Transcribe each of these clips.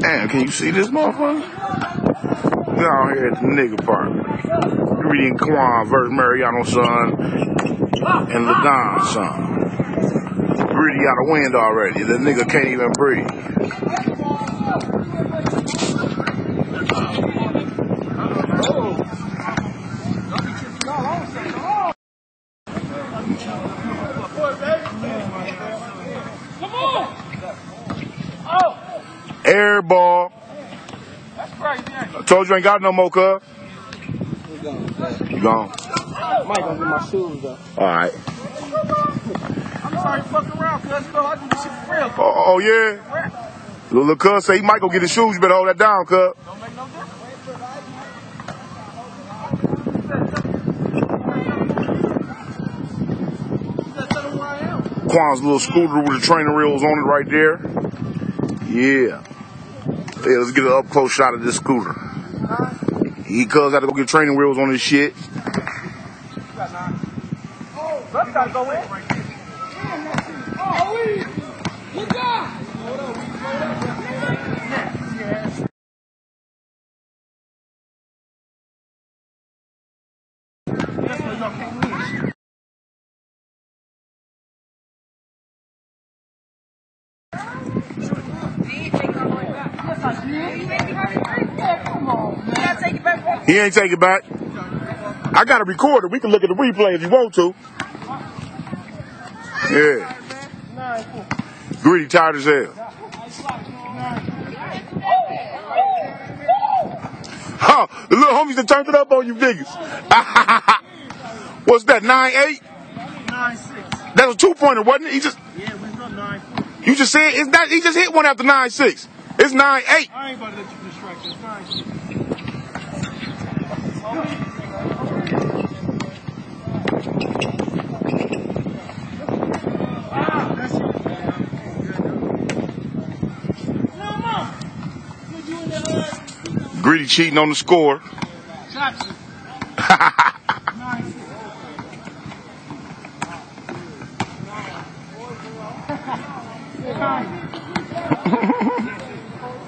Damn, can you see this motherfucker? We out here at the nigga park. Reading Quan versus Mariano son and LaDon son. Greedy out of wind already. The nigga can't even breathe. Air ball. I told you I ain't got no more, cuz. You gone? Get my shoes though. Alright. I'm sorry fucking around, cuz you know I do this shit for real. Oh, oh, yeah? Little, little cuz say he might go get his shoes. You better hold that down, cuz. Don't make no difference. Just tell them where I am. Quan's little scooter with the training wheels on it right there. Yeah. Let's get an up close shot of this scooter. He cuz got to go get training wheels on his shit. Brother gotta go in. He ain't take it back. I got a recorder. We can look at the replay if you want to. Yeah. Greedy tired as hell. Huh, the little homies that turned it up on you niggas. What's that, 9-8? Nine six. That's a two pointer, wasn't it? He just Yeah, we up nine. you just said it's not he just hit one after 9-6. It's 9-8. I ain't about to let you distract us. Nine six. That's it. No, mom. Look, you in the, uh, Greedy cheating on the score. Jackson. Nine six.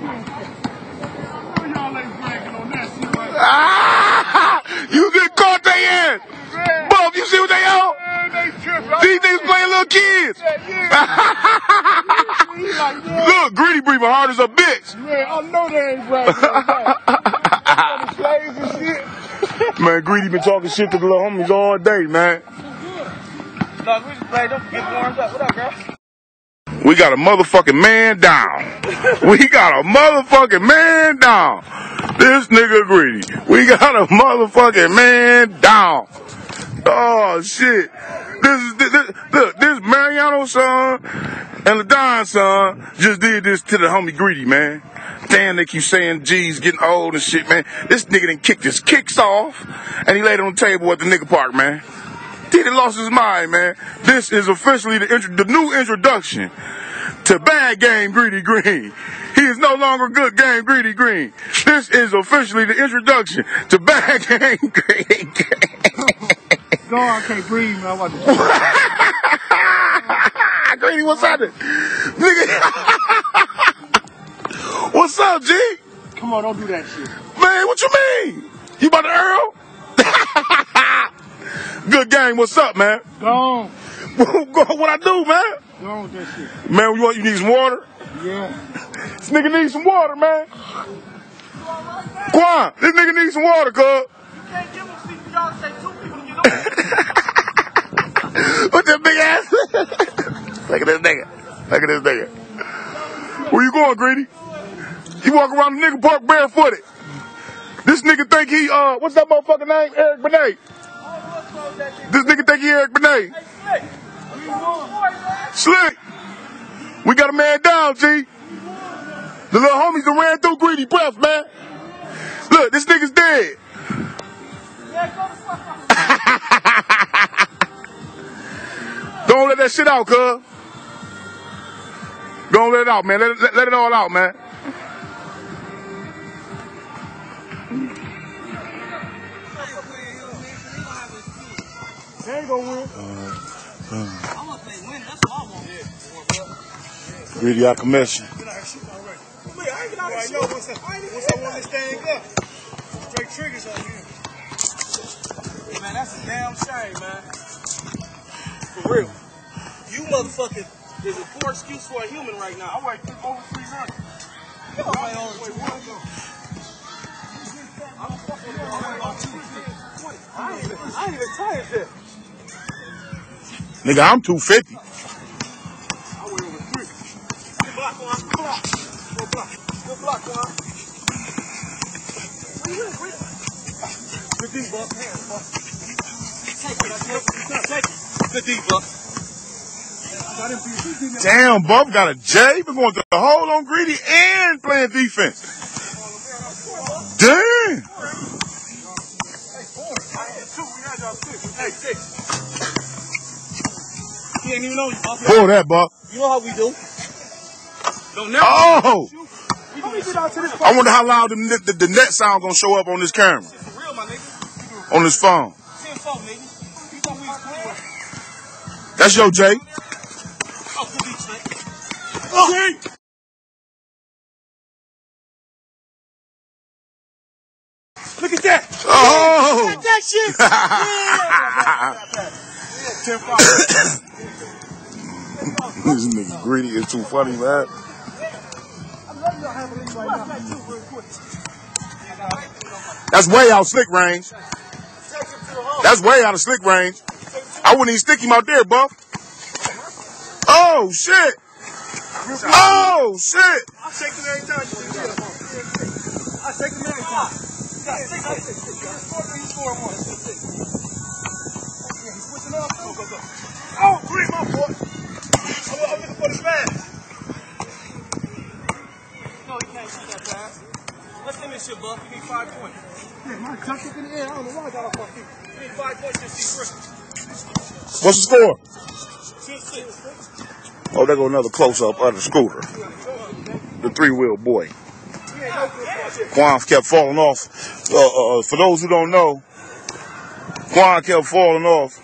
I know y'all ain't bragging on that shit right Ah! You get caught they in. there. Bub, you see what they on? Man, they tripping. These niggas playing little kids. He like, yeah, Look, Greedy breathing hard as a bitch. man, I know they ain't bragging on that. And shit. Man, Greedy been talking shit to the little homies all day, man. Dog, we just played them get warmed up. What up, girl? We got a motherfucking man down. We got a motherfucking man down. This nigga Greedy. We got a motherfucking man down. Oh shit. This is this, this, look, this Mariano son and LaDon son just did this to the homie Greedy, man. Damn, they keep saying G's getting old and shit, man. This nigga done kicked his kicks off and he laid it on the table at the nigga park, man. He lost his mind, man. This is officially the, intro- the new introduction to bad game Greedy Green. He is no longer good game Greedy Green. This is officially the introduction to bad game Greedy Green. No, I can't breathe, man. I'm about to Greedy, what's happening? Nigga. what's up, G? Come on, don't do that shit. Man, what you mean? You about to Earl? good game, what's up, man? Go on. what I do, man? Go on with that shit. Man, you want you need some water? Yeah. This nigga needs some water, man. Quan, this nigga needs some water, cuz. You can't give them sleep. Y'all say What that big ass? Look at this nigga. Look at this nigga. Where you going, Greedy? He walk around the nigga park barefooted. This nigga think he, uh, what's that motherfucker name? Eric Benet. This nigga think he Eric Benet. Slick. We got a man down, G. The little homies that ran through Greedy breath, man. Look, this nigga's dead. Don't let that shit out, cuz. Don't let it out, man. Let it, let, let it all out, man. They ain't gonna win. Greedy out commission. Wait, I ain't get out already know once I, once I want this thing up, straight triggers on you. Man, that's a damn shame, man. For real. You motherfucking is a poor excuse for a human right now. I weigh over 300. I weigh over 300. I ain't even, I ain't even tired yet. Nigga, I'm 250. I weigh over three. Good block, Juan. Good block. Good block. Good block, Juan. Where you at? Where? Good deep, Buck. Hands, Buck. Take it. Take it. Good deep, Buck. Damn, Buff got a J. Been going to the hole on greedy and playing defense. Damn. Hey, six. He ain't even know you, Buck. Pull that, Buff. You know how we do. Don't never. Oh! We do this out to this I wonder how loud the, net- the, the net sound gonna show up on this camera, For real, my nigga. on this phone. 10 4, nigga. You thought we was playing. That's your J. Oh, good deep, Snake. Oh! Look at that. Oh! That shit. Yeah. this nigga greedy is too funny, man. That's way out slick range. That's way out of slick range. I wouldn't even stick him out there, Buff. Oh shit! Oh shit! I shake them every time. I shake them every time. Oh, green, my boy. I'm, I'm looking for the pass. No, he can't shoot that pass. Let's end this shit, Buck. You need five points. Yeah, my tuck up in the air. I don't know why I got off my feet. You need five points to see Griffin. What's the score? Oh, there go another close up of the scooter. The three wheel boy. Quan kept falling off. Uh, uh, for those who don't know, Quan kept falling off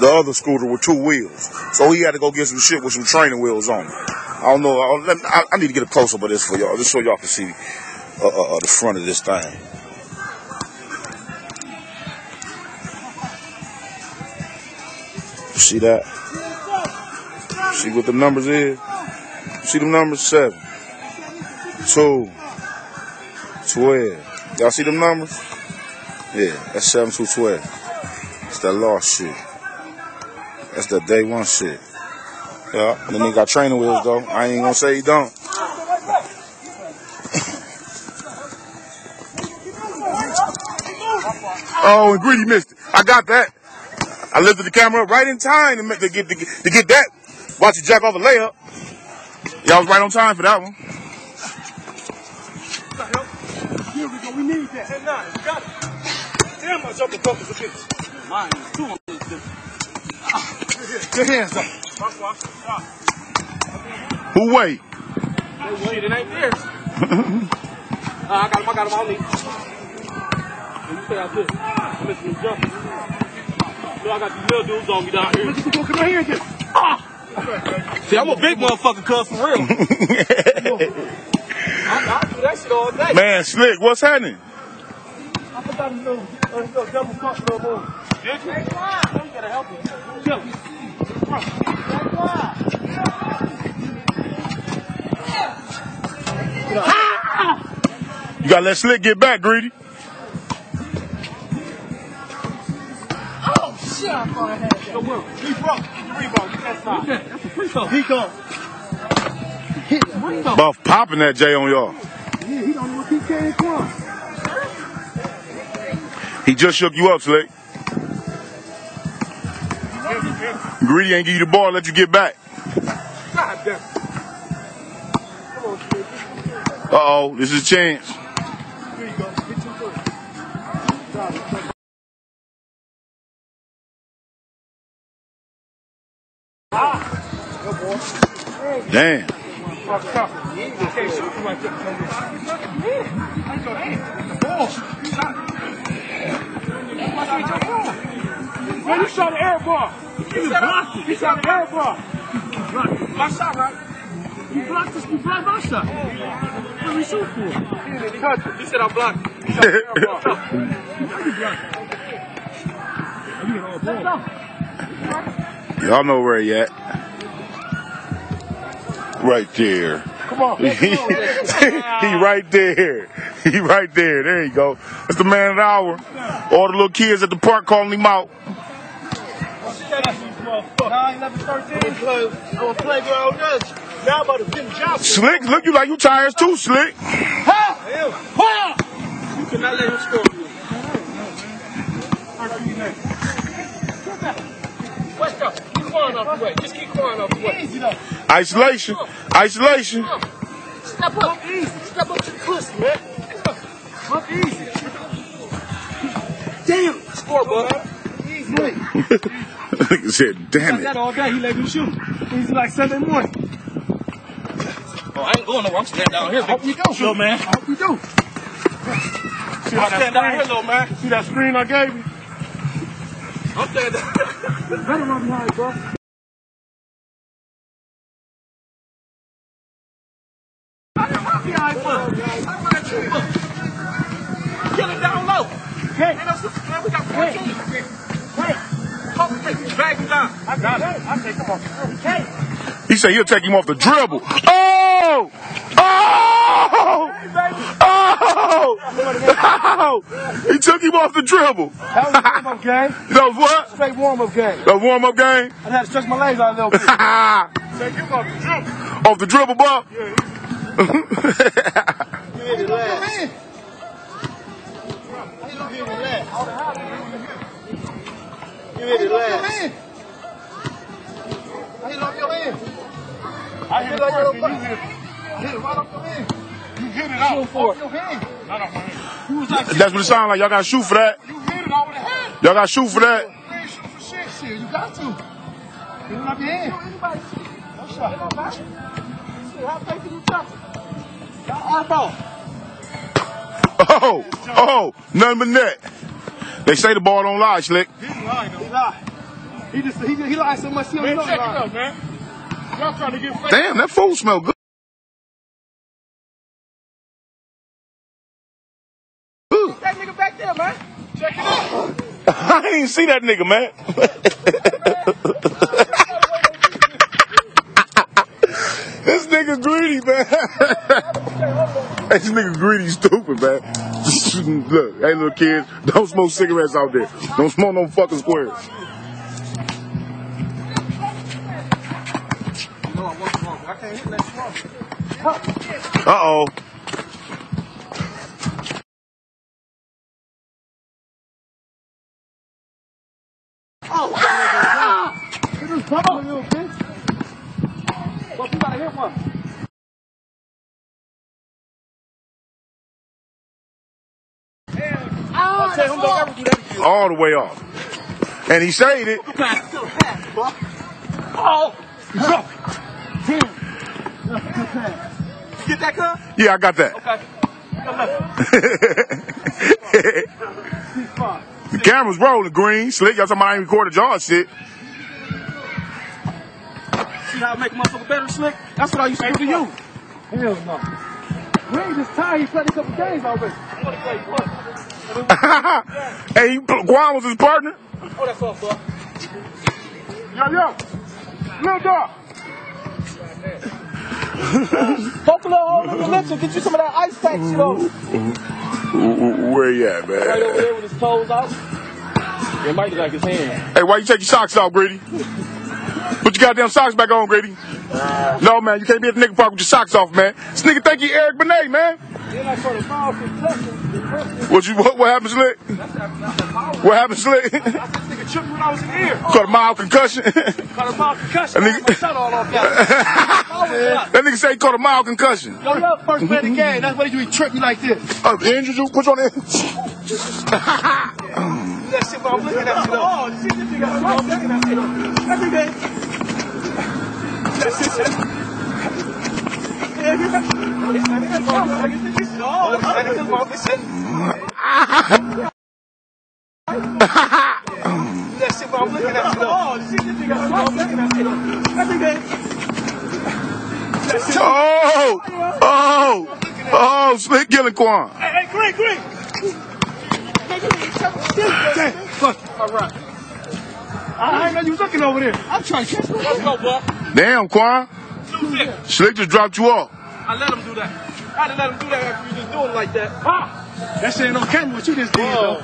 the other scooter with two wheels. So he had to go get some shit with some training wheels on it. I don't know. I, I, need to get a close up of this for y'all, just so y'all can see uh, uh, uh, the front of this thing. See that? See what the numbers is? See them numbers? Seven, two, twelve. Y'all see them numbers? Yeah, that's seven to twelve. It's that lost shit. That's that day one shit. Yeah, the nigga got training wheels though. I ain't gonna say he don't. Oh, and Greedy missed it. I got that. I lifted the camera up right in time to, to get to, get- to get that. Watch it jack off a layup. Y'all was right on time for that one. Here we go. We need that. 10 9. You got it. Damn, my jumping buckets a bitch. Mine is two on this bitch. Your hands up. Who wait? Shit, it ain't theirs. uh, I got him. I got him. I don't need. You stay out there. I'm missing these jumpers. I got these little dudes on me down here. Come right here again. Ah! See, I'm a big motherfucker, cuz, for real. I, I do that shit all day. Man, slick, what's happening? I forgot his little, his little double pump little move. Did you? You gotta help. Chill. You gotta let Slick get back, Greedy. Go Will. He broke. Rebound. Get that side. That's a free throw. He go. Free throw. Buff popping that J on y'all. Yeah, he don't know if he can come. He just shook you up, Slick. Greedy ain't give you the ball, let you get back. God damn. Uh oh, this is a chance. Ball. Man, you shot an air ball. You blocked it. You shot an air ball. My shot, right? You blocked this. You blocked my shot. What we shoot for? He didn't touch it. He said I'm blocking. Y'all know where he at. Right there. Come on. he right there. He right there. There you go. That's the man of the hour. All the little kids at the park calling him out. Nine, 11, 13. I'm a playground nurse. Now I'm about to get job. Slick, look you like you tires too, Slick. You cannot let him score you. West keep crying off the way. Just keep crying off the way. Isolation. Isolation. Step up. Easy. Step up to the pussy, man. Look easy. Damn. Score, bud. Easy. Nigga said, damn That it. all day, he let me shoot. Easy like Sunday morning. Oh, I ain't going nowhere. I'm standing down here. I hope you do, little man. I hope you do. See I'm standing down here, little man. See that screen I gave you? I'm standing down Better run behind, bro. Kill it down low. Hey, ain't no sister, man. We got 14. Hey, hey, drag him down. I got it. I say, come on. Hey. He said he'll take him off the dribble. Oh! Oh! Oh! Oh! He took him off the dribble. That was a warm-up game. That was what? Straight warm-up game. That was warm up game? I had to stretch my legs out a little bit. off Say, you gonna jump. the dribble, ball? You hit it last. You hit it last. I hit off your hand. I hit it first, and you hit it. Hit it right off your hand. You hit it out. Off your hand. Not off my hand. You was like, That's what it sounds like. Y'all got to shoot for that. you hit it over the head. Y'all got to shoot for that. You ain't shoot for shit, shit. You got to. Hit it off your hand. No shot. How fake you touch it? Arm ball. Oh, oh, nothing but net. They say the ball don't lie, Slick. He lied, though. He lied. He just, he, he lied so much, he don't Man, know check it he lied. out, man. Y'all trying to get fake. Damn, that food smell good. Ugh. That nigga back there, man. Check it out. Ain't see that nigga, man. this nigga greedy, man. this nigga greedy, stupid, man. Look, hey, little kids, don't smoke cigarettes out there. Don't smoke no fucking squares. No, I He just bumped bitch. But you gotta hit one. I'll tell him don't ever do that again. All the way off. And he saved it. Oh! Get that, cuz? Yeah, I got that. Okay. the camera's rolling, green. Slick, y'all talking about I ain't recorded y'all shit. See how I make a motherfucker better, slick? That's what I used to do to you. Hell no. We ain't just tired. He played a couple games already. I want to play what? hey, he- Guam was his partner. Oh, that's all, bud. Yo, yo. Little dog. Poke a uh, little hole in your lips and get you some of that ice pack shit on. Where you at, man? Right over there with his toes out. It might be like his hand. Hey, why you take your socks off, Grady? Put your goddamn socks back on, Grady. No, man, you can't be at the nigga park with your socks off, man. This nigga think he Eric Benet, man. Then I sort of mild concussion. The What you what, what happened, Slick? that's that, that's that mild. What happened, Slick? I said, this nigga tripped me when I was in here. Caught a mild concussion. that Got a mild concussion. That nigga- had shut all off that. nigga say he caught a mild concussion. Yo, yo. First play of the game. That's why you trip me like this. Oh, the injured you? Put you on the That shit, but I'm looking at you though. Oh, shit, this nigga, I'm looking at you though. That Oh, that nigga talking this shit. That shit, but I'm looking at you though. Oh, shit, this nigga, I'm looking at you though. That nigga. That shit. Oh! Oh! Oh, Slick killing Quan. Hey, hey, Green, Green. Damn, fuck you. All right. I ain't know you was looking over there. I'm trying to catch me. Let's go, boy. Damn, Quan. Do. Slick just dropped you off. I let him do that. I didn't let him do that after you just do it like that. Ah! That shit ain't on camera what you just did, though.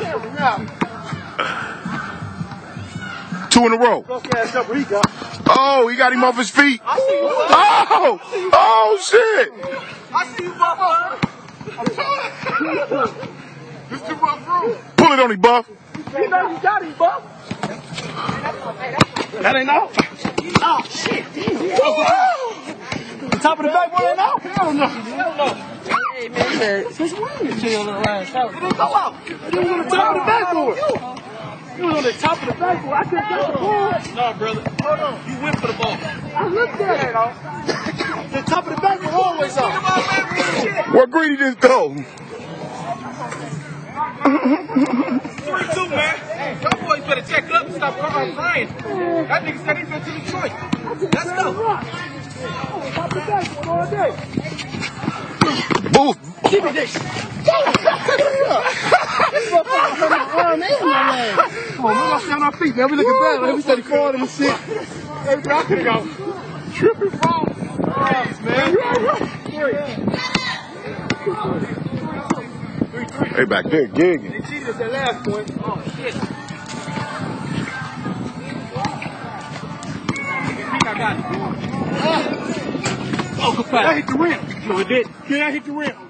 Camera now. Two in a row. Go fast up where he got. Oh, he got him off his feet. I see you, boy. Oh, oh shit. I see you, Buff. I'm telling you. This too rough room. Pull it on him, Buff. You know you got him, Buff. That ain't out. Oh, shit. The top of the backboard ain't out? Hell no. Hell no. Hey, man, since when you chill on the last house? It didn't go out. It was on the top of the backboard. It was on the top of the backboard. I couldn't get the ball. No, brother. Hold on. You went for the ball. I looked at it. The top of the backboard always out. Where Greedy just go? Three, two, man. Y'all boys better check up and stop crying. crying. That nigga said he's been to Detroit. Let's go. Top of the backboard all day. Booth. Give me this. This motherfucker hurt my and my leg. Come on, man. Let's stay on our feet, man. We looking bad. Man. We steady falling and shit. Hey, bro, I could go. Tripping fall. Please, man. Hey, back there, gigging. They cheated at that last point. Oh, shit. I think I got it. Oh, good pass. That hit the rim. No, it did. Yeah, I hit the rim.